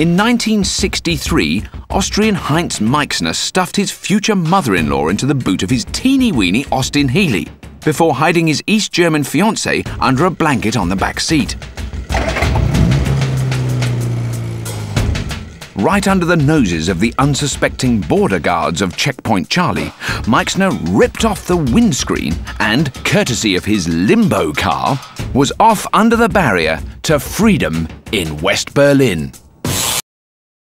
In 1963, Austrian Heinz Meixner stuffed his future mother-in-law into the boot of his teeny-weeny Austin Healey before hiding his East German fiancée under a blanket on the back seat. Right under the noses of the unsuspecting border guards of Checkpoint Charlie, Meixner ripped off the windscreen and, courtesy of his limbo car, was off under the barrier to freedom in West Berlin.